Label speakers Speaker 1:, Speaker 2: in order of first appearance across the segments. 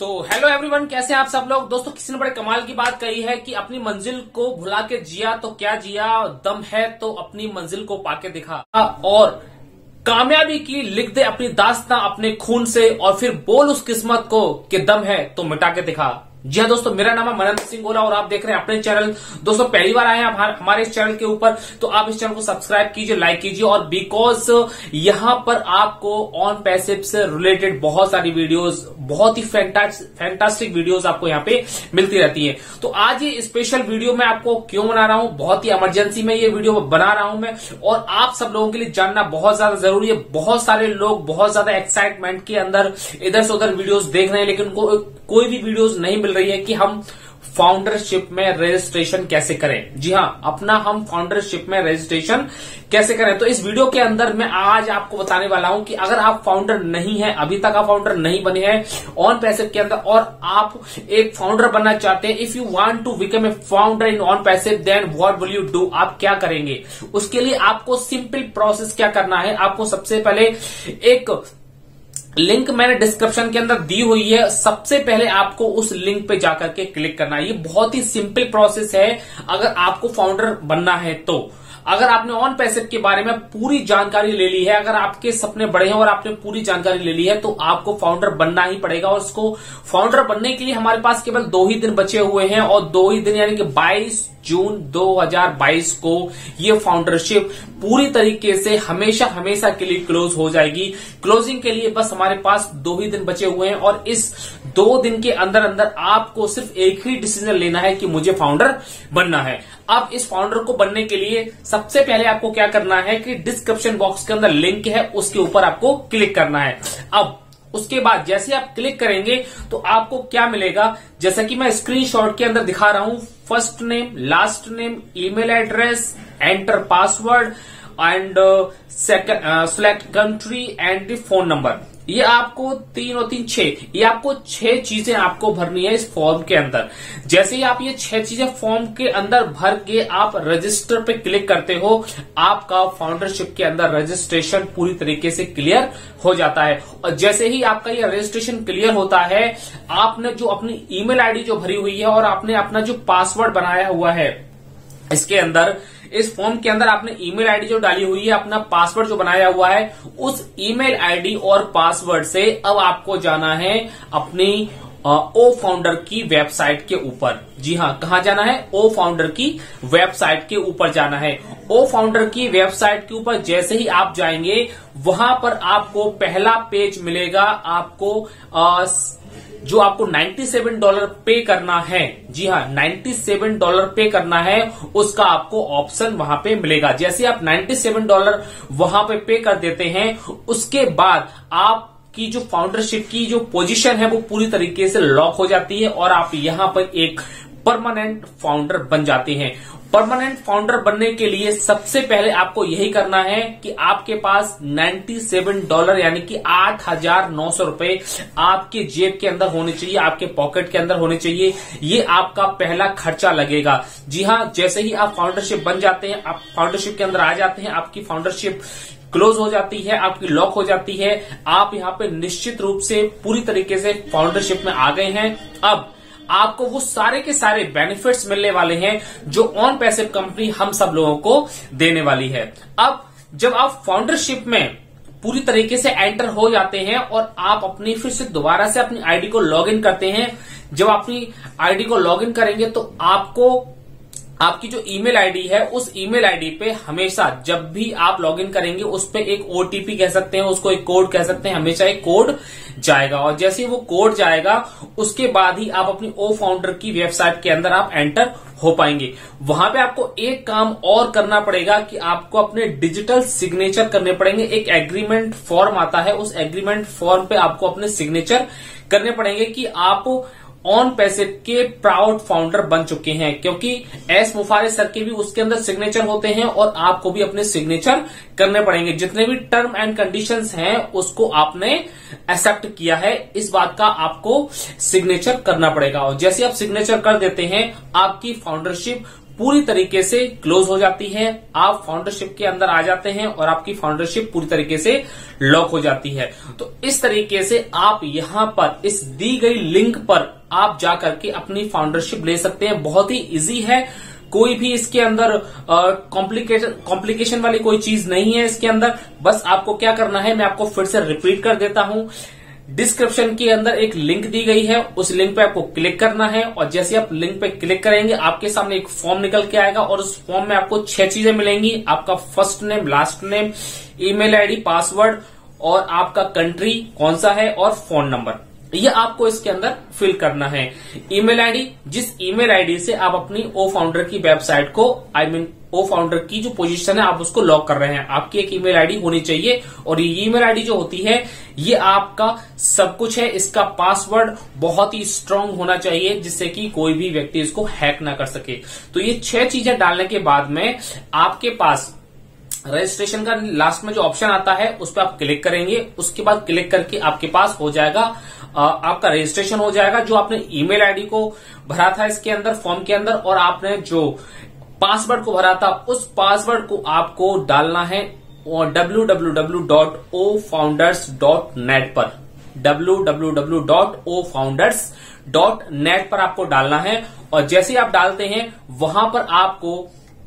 Speaker 1: तो hello everyone कैसे हैं आप सब लोग? दोस्तों, किसी ने बड़े कमाल की बात कही है कि अपनी मंजिल को भुला के जिया तो क्या जिया, दम है तो अपनी मंजिल को पाके दिखा। और कामयाबी की लिख दे अपनी दास्ता अपने खून से और फिर बोल उस किस्मत को कि दम है तो मिटा के दिखा। जी हाँ दोस्तों, मेरा नाम है मनन सिंह गोला और आप देख रहे हैं अपने चैनल। दोस्तों, पहली बार आए हैं हमारे इस चैनल के ऊपर तो आप इस चैनल को सब्सक्राइब कीजिए, लाइक कीजिए और बिकॉज़ यहाँ पर आपको ऑन पैसिव से रिलेटेड बहुत सारी वीडियोस बहुत ही फैंटास्टिक वीडियोस आपको यहाँ पे मिलती रहती है। तो आज ये स्पेशल वीडियो मैं आपको क्यों बना रहा हूँ? बहुत ही इमरजेंसी में ये वीडियो बना रहा हूँ मैं। और आप सब लोगों के लिए जानना बहुत ज़्यादा ज़रूरी है। बहुत सारे लोग बहुत ज़्यादा एक्साइटमेंट के अंदर इधर से उधर वीडियोज़ देख रहे हैं, लेकिन उनको कोई भी वीडियोज़ नहीं मिल रही है कि हम फाउंडरशिप में रजिस्ट्रेशन कैसे करें? जी हाँ अपना हम फाउंडरशिप में रजिस्ट्रेशन कैसे करें? तो इस वीडियो के अंदर मैं आज आपको बताने वाला हूँ कि अगर आप फाउंडर नहीं है, अभी तक आप फाउंडर नहीं बने हैं ऑन पैसिव के अंदर, और आप एक फाउंडर बनना चाहते हैं if you want to become a founder in OnPassive then what will you do आप क्या करेंगे? उसके लिए आपको सिंपल प्रोसेस क्या करना है? आपको सबसे पहले एक लिंक मैंने डिस्क्रिप्शन के अंदर दी हुई है। सबसे पहले आपको उस लिंक पे जाकर के क्लिक करना है। ये बहुत ही सिंपल प्रोसेस है। अगर आपको फाउंडर बनना है तो। अगर आपने ऑन पैसेट के बारे में पूरी जानकारी ले ली है, अगर आपके सपने बड़े हैं और आपने पूरी जानकारी ले ली है तो आपको फाउंडर बनना ही पड़ेगा और उसको फाउंडर बनने के लिए हमारे पास केवल दो ही दिन बचे हुए हैं और दो ही दिन यानी कि 22 जून 2022 को ये फाउंडरशिप पूरी तरीके से हमेशा हमेशा के लिए क्लोज हो जाएगी। क्लोजिंग के लिए बस हमारे पास दो ही दिन बचे हुए हैं और इस दो दिन के अंदर अंदर आपको सिर्फ़ एक ही डिसीज़न लेना है कि मुझे फाउंडर बनना है। अब इस फाउंडर को बनने के लिए सबसे पहले आपको क्या करना है कि डिस्क्रिप्शन बॉक्स के अंदर लिंक है, उसके ऊपर आपको क्लिक करना है। अब उसके बाद जैसे आप क्लिक करेंगे तो आपको क्या मिलेगा? जैसा कि मैं स्क्रीनशॉट के अंदर दिखा रहा हूँ first name last name email address enter password and select country and phone number ये आपको तीन और तीन छह, ये आपको छह चीज़ें आपको भरनी है इस फॉर्म के अंदर। जैसे ही आप ये छह चीज़ें फॉर्म के अंदर भर के आप रजिस्टर पे क्लिक करते हो, आपका फाउंडरशिप के अंदर रजिस्ट्रेशन पूरी तरीके से क्लियर हो जाता है। और जैसे ही आपका ये रजिस्ट्रेशन क्लियर होता है, आपने जो अपनी ईमेल आईडी जो भरी हुई है और आपने अपना जो पासवर्ड बनाया हुआ है इसके अंदर इस फॉर्म के अंदर आपने ईमेल आईडी जो डाली हुई है अपना पासवर्ड जो बनाया हुआ है उस ईमेल आईडी और पासवर्ड से अब आपको जाना है अपनी ओ फाउंडर की वेबसाइट के ऊपर। जी हाँ कहा जाना है? ओ फाउंडर की वेबसाइट के ऊपर जाना है। ओ फाउंडर की वेबसाइट के ऊपर जैसे ही आप जाएँगे वहाँ पर आपको पहला पेज मिलेगा आपको आ, जो आपको 97 डॉलर पे करना है। जी हाँ 97 डॉलर पे करना है, उसका आपको ऑप्शन वहाँ पे मिलेगा। जैसे आप 97 डॉलर वहाँ पे पे कर देते हैं, उसके बाद आप की जो फाउंडरशिप की जो पोजीशन है, वो पूरी तरीके से लॉक हो जाती है और आप यहाँ पर एक परमानेंट फाउंडर बन जाते हैं। परमानेंट फाउंडर बनने के लिए सबसे पहले आपको यही करना है कि आपके पास 97 डॉलर यानी कि आठ हज़ार नौ सौ रुपये आपके जेब के अंदर होने चाहिए, आपके पॉकेट के अंदर होने चाहिए। ये आपका पहला खर्चा लगेगा। जी हाँ जैसे ही आप फाउंडरशिप बन जाते हैं, आप फाउंडरशिप के अंदर आ जाते हैं, आपकी फाउंडरशिप क्लोज हो जाती है, आपकी लॉक हो जाती है, आप यहाँ पे निश्चित रूप से पूरी तरीके से फाउंडरशिप में आ गए हैं। अब आपको वो सारे के सारे बेनिफिट्स मिलने वाले हैं जो ऑन पैसिव कंपनी हम सब लोगों को देने वाली है। अब, जब आप फाउंडरशिप में पूरी तरीके से एंटर हो जाते हैं और आप अपनी फिर से दोबारा से अपनी आईडी को लॉगिन करते हैं, जब अपनी आईडी को लॉगिन करेंगे तो आपको आपकी जो ईमेल आईडी है, उस ईमेल आईडी पे हमेशा जब भी आप लॉगिन करेंगे, उस पर एक ओटीपी कह सकते हैं, उसको एक कोड कह सकते हैं, हमेशा एक कोड जाएगा। और जैसे वो कोड जाएगा, उसके बाद ही आप अपनी ओ फाउंडर की वेबसाइट के अंदर आप एंटर हो पाएँगे। वहाँ पे आपको एक काम और करना पड़ेगा कि आपको अपने डिजिटल सिग्नेचर करने पड़ेंगे। एक एग्रीमेंट फॉर्म आता है, उस एग्रीमेंट फॉर्म पे आपको अपने सिग्नेचर करने पड़ेंगे कि आप ऑन पैसे के प्राउड फाउंडर बन चुके हैं, क्योंकि एस मुफारे सर के भी उसके अंदर सिग्नेचर होते हैं और आपको भी अपने सिग्नेचर करने पड़ेंगे। जितने भी टर्म एंड कंडीशन हैं, उसको आपने एक्सेप्ट किया है। इस बात का आपको सिग्नेचर करना पड़ेगा। और जैसे आप सिग्नेचर कर देते हैं, आपकी फाउंडरशिप पूरी तरीके से क्लोज हो जाती है, आप फाउंडरशिप के अंदर आ जाते हैं और आपकी फाउंडरशिप पूरी तरीके से लॉक हो जाती है। तो इस तरीके से आप यहाँ पर, इस दी गई लिंक पर आप जाकर के अपनी फाउंडरशिप ले सकते हैं। बहुत ही इजी है। कोई भी इसके अंदर कॉम्प्लिकेशन कॉम्प्लिकेशन वाली कोई चीज़ नहीं है इसके अंदर। बस आपको क्या करना है, मैं आपको फिर से रिपीट कर देता हूँ। डिस्क्रिप्शन के अंदर एक लिंक दी गई है, उस लिंक पे आपको क्लिक करना है और जैसे आप लिंक पे क्लिक करेंगे, आपके सामने एक फॉर्म निकल के आएगा और उस फॉर्म में आपको छह चीज़ें मिलेंगी। आपका first name last name email ID password और आपका कंट्री कौन सा है और फ़ोन नंबर ये आपको इसके अंदर फिल करना है। ईमेल आईडी जिस ईमेल आईडी से आप अपनी ओ फाउंडर की वेबसाइट को I I mean mean, O founder की जो पोजीशन है आप उसको लॉक कर रहे हैं। आपकी एक ईमेल आईडी होनी चाहिए और ये ईमेल आईडी जो होती है ये आपका सब कुछ है। इसका पासवर्ड बहुत ही स्ट्रांग होना चाहिए जिससे कि कोई भी व्यक्ति इसको हैक ना कर सके। तो ये छह चीज़ें डालने के बाद में आपके पास रजिस्ट्रेशन का लास्ट में जो ऑप्शन आता है, उस पर आप क्लिक करेंगे। उसके बाद क्लिक करके आपके पास हो जाएगा आपका रजिस्ट्रेशन हो जाएगा, जो आपने ईमेल आईडी को भरा था इसके अंदर, फॉर्म के अंदर, और आपने जो पासवर्ड को भरा था, उस पासवर्ड को आपको डालना है W W W dot O founders dot net पर। W W W dot O founders dot net पर आपको डालना है, और जैसे आप डालते हैं, वहाँ पर आपको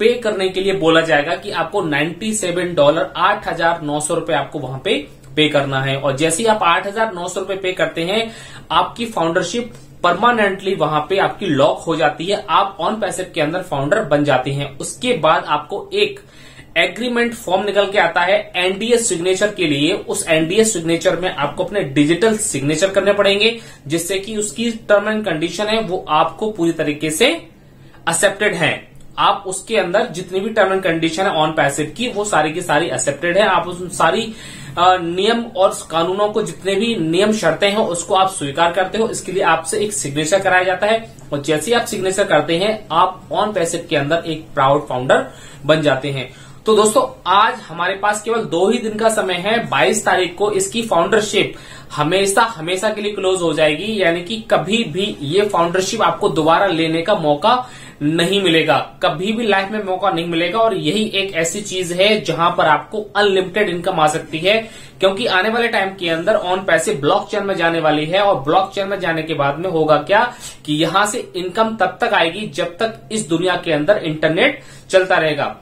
Speaker 1: पे करने के लिए बोला जाएगा कि आपको 97 डॉलर आठ हज़ार नौ सौ रुपये आपको वहाँ पे पे करना है। और जैसे ही आप आठ हज़ार नौ सौ रुपये पे करते हैं, आपकी फाउंडरशिप परमानेंटली वहाँ पे आपकी लॉक हो जाती है। आप ऑन पैसे के अंदर फाउंडर बन जाते हैं। उसके बाद आपको एक एग्रीमेंट फॉर्म निकल के आता है एनडीए सिग्नेचर के लिए। उस एनडीए सिग्नेचर में आपको अपने डिजिटल सिग्नेचर करने पड़ेंगे, जिससे कि उसकी टर्म एंड कंडीशन है, वो आपको पूरी तरीके से एक्सेप्टेड है। आप उसके अंदर जितनी भी टर्म एंड कंडीशन है ऑन पैसिव की, वो सारी की सारी एक्सेप्टेड है। आप उस सारी नियम और कानूनों को जितने भी नियम शर्तें हैं, उसको आप स्वीकार करते हो। इसके लिए आपसे एक सिग्नेचर कराया जाता है। और जैसे ही आप सिग्नेचर करते हैं, आप ऑन पैसिव के अंदर एक प्राउड फाउंडर बन जाते हैं। तो दोस्तों, आज हमारे पास केवल दो ही दिन का समय है। 22 तारीख को इसकी फाउंडरशिप हमेशा हमेशा के लिए क्लोज हो जाएगी। यानी कि कभी भी ये फाउंडरशिप आपको दोबारा लेने का मौका नहीं मिलेगा। कभी भी लाइफ में मौका नहीं मिलेगा और यही एक ऐसी चीज़ है जहाँ पर आपको अनलिमिटेड इनकम आ सकती है, क्योंकि आने वाले टाइम के अंदर ऑन पैसे ब्लॉक चेन में जाने वाली है और ब्लॉक चेन में जाने के बाद में होगा क्या कि यहाँ से इनकम तब तक आएगी जब तक इस दुनिया के अंदर इंटरनेट चलता रहेगा।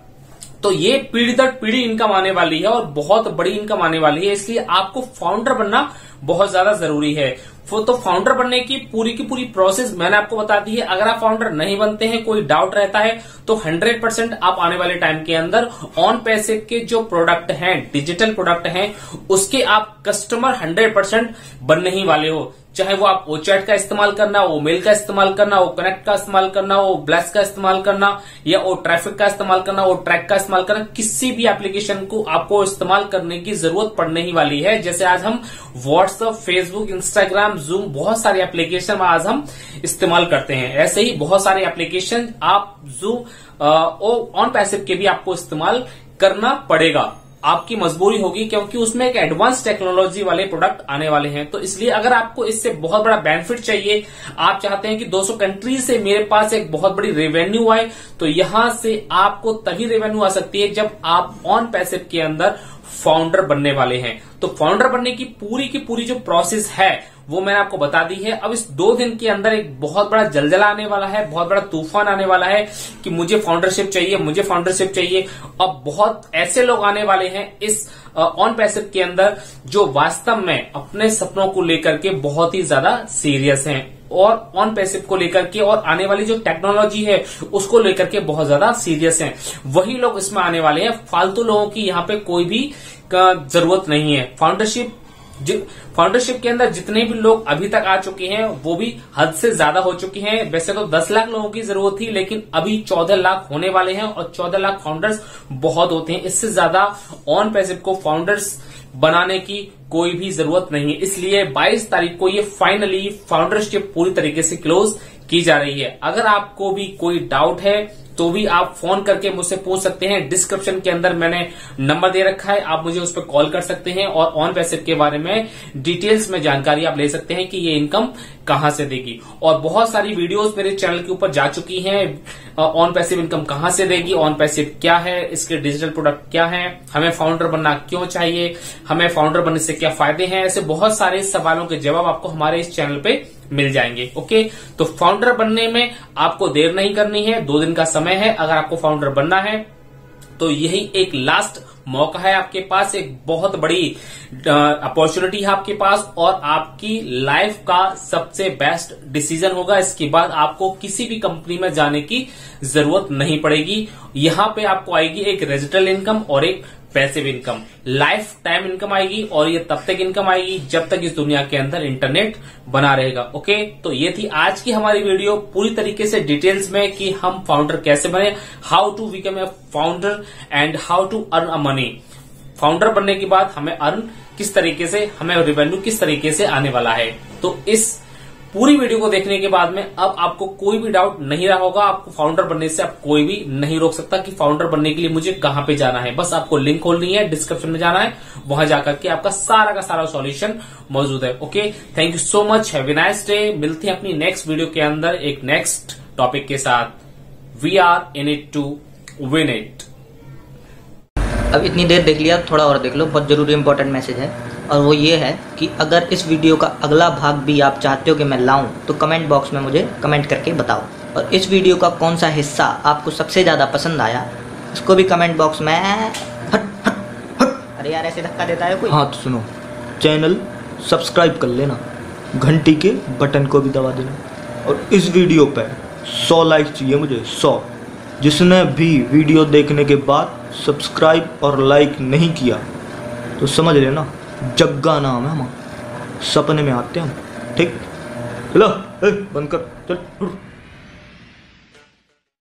Speaker 1: तो ये पीढ़ी दर पीढ़ी इनकम आने वाली है और बहुत बड़ी इनकम आने वाली है, इसलिए आपको फाउंडर बनना बहुत ज़्यादा ज़रूरी है। तो फाउंडर बनने की पूरी की पूरी प्रोसेस मैंने आपको बता दी है। अगर आप फाउंडर नहीं बनते हैं, कोई डाउट रहता है तो 100 परसेंट आप आने वाले टाइम के अंदर ऑन पैसे के जो प्रोडक्ट हैं डिजिटल प्रोडक्ट हैं, उसके आप कस्टमर 100 परसेंट बनने ही वाले हो। चाहे वो आप ओचैट का इस्तेमाल करना वो मेल का इस्तेमाल करना वो कनेक्ट का इस्तेमाल करना वो ब्लैस का इस्तेमाल करना, या वो ट्रैफ़िक का इस्तेमाल करना वो ट्रैक का इस्तेमाल करना, किसी भी एप्लीकेशन को आपको इस्तेमाल करने की ज़रूरत पड़ने ही वाली है। जैसे आज हम व्हाट्सएप फेसबुक इंस्टाग्राम जूम बहुत सारे एप्लीकेशन आज हम इस्तेमाल करते हैं। ऐसे ही बहुत सारे एप्लीकेशन आप जूम ऑन पैसिव के भी आपको इस्तेमाल करना पड़ेगा। आपकी मजबूरी होगी क्योंकि उसमें एक एडवांस टेक्नोलॉजी वाले प्रोडक्ट आने वाले हैं। तो इसलिए अगर आपको इससे बहुत बड़ा बेनिफिट चाहिए, आप चाहते हैं कि 200 कंट्रीज़ से मेरे पास एक बहुत बड़ी रेवेन्यू आए तो यहाँ से आपको तभी रेवेन्यू आ सकती है जब आप ऑन पैसे के अंदर फाउंडर बनने वाले हैं। तो फाउंडर बनने की पूरी की पूरी जो प्रोसेस है वो मैंने आपको बता दी है। अब इस दो दिन के अंदर एक बहुत बड़ा जलजला आने वाला है, बहुत बड़ा तूफ़ान आने वाला है कि मुझे फाउंडरशिप चाहिए, मुझे फाउंडरशिप चाहिए। अब बहुत ऐसे लोग आने वाले हैं इस ऑन पैसिव के अंदर जो वास्तव में अपने सपनों को लेकर के बहुत ही ज़्यादा सीरियस हैं और ऑन पैसिव को लेकर के और आने वाली जो टेक्नोलॉजी है, उसको लेकर के बहुत ज़्यादा सीरियस हैं। वही लोग इसमें आने वाले हैं। फालतू लोगों की यहाँ पे कोई भी ज़रूरत नहीं है। फाउंडरशिप फाउंडरशिप के अंदर जितने भी लोग अभी तक आ चुके हैं, वो भी हद से ज़्यादा हो चुके हैं। वैसे तो 10 लाख लोगों की ज़रूरत थी, लेकिन अभी 14 लाख होने वाले हैं और 14 लाख फाउंडर्स बहुत होते हैं। इससे ज़्यादा ऑन पैसिव को फाउंडर्स बनाने की कोई भी ज़रूरत नहीं है। इसलिए 22 तारीख को ये फाइनली फाउंडरशिप पूरी तरीके से क्लोज की जा रही है। अगर आपको भी कोई डाउट है तो भी आप फ़ोन करके मुझसे पूछ सकते हैं। डिस्क्रिप्शन के अंदर मैंने नंबर दे रखा है। आप मुझे उस पर कॉल कर सकते हैं और ऑन पैसे के बारे में डिटेल्स में जानकारी आप ले सकते हैं कि ये इनकम कहाँ से देगी। और बहुत सारी वीडियोस मेरे चैनल के ऊपर जा चुकी हैं। ऑन पैसिव इनकम कहाँ से देगी ऑन पैसिव क्या है, इसके डिजिटल प्रोडक्ट क्या है, हमें फाउंडर बनना क्यों चाहिए, हमें फाउंडर बनने से क्या फ़ायदे हैं, ऐसे बहुत सारे सवालों के जवाब आपको हमारे इस चैनल पे मिल जाएँगे, ओके? तो फाउंडर बनने में आपको देर नहीं करनी है, दो दिन का समय है, अगर आपको फाउंडर बनना है तो यही एक लास्ट मौका है आपके पास, एक बहुत बड़ी अपॉर्चुनिटी है आपके पास, और आपकी लाइफ का सबसे बेस्ट डिसीज़न होगा। इसके बाद आपको किसी भी कंपनी में जाने की ज़रूरत नहीं पड़ेगी। यहाँ पे आपको आएगी एक रेजिटल इनकम और एक passive income lifetime income आएगी और ये तब तक इनकम आएगी जब तक इस दुनिया के अंदर इंटरनेट बना रहेगा। ओके तो ये थी आज की हमारी वीडियो पूरी तरीके से डिटेल्स में कि हम फाउंडर कैसे बने how to become a founder and how to earn a money founder बनने के बाद हमें अर्न किस तरीके से, हमें रिवेन्यू किस तरीके से आने वाला है। तो इस पूरी वीडियो को देखने के बाद में अब आपको कोई भी डाउट नहीं रहा होगा, आपको फाउंडर बनने से आप कोई भी नहीं रोक सकता कि फाउंडर बनने के लिए मुझे कहाँ पे जाना है। बस आपको लिंक खोलनी है डिस्क्रिप्शन में जाना है, वहाँ जाकर के आपका सारा का सारा सॉल्यूशन मौजूद है। Okay thank you so much have nice day मिलते हैं अपनी नेक्स्ट वीडियो के अंदर एक नेक्स्ट टॉपिक के साथ। We are in it to win it
Speaker 2: अब इतनी देर देख लिया, थोड़ा और देख लो, बहुत ज़रूरी इंपॉर्टेंट मैसेज है। और वो ये है कि अगर इस वीडियो का अगला भाग भी आप चाहते हो कि मैं लाऊं तो कमेंट बॉक्स में मुझे कमेंट करके बताओ। और इस वीडियो का कौन सा हिस्सा आपको सबसे ज़्यादा पसंद आया उसको भी कमेंट बॉक्स में हट हट हट अरे यार, ऐसे धक्का देता है कोई?
Speaker 3: हाँ तो सुनो। चैनल सब्सक्राइब कर लेना। घंटी के बटन को भी दबा देना। और इस वीडियो पर सौ लाइक चाहिए मुझे, सौ। जिसने भी वीडियो देखने के बाद सब्सक्राइब और लाइक नहीं किया तो समझ लेना, जग्गा नाम है हम सपने में आते हैं हम, ठीक? चलो बंद कर, चल